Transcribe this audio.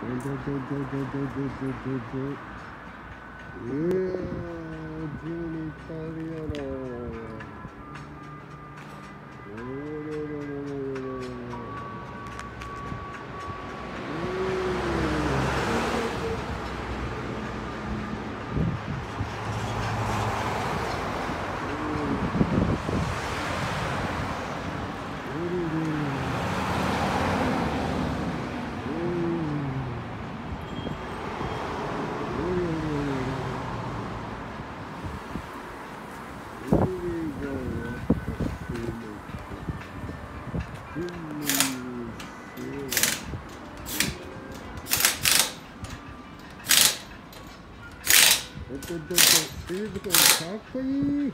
Good, good, good, good, good, good, good, good, good, good. Yeah, doing cardio. Eu tô descido com o saco e...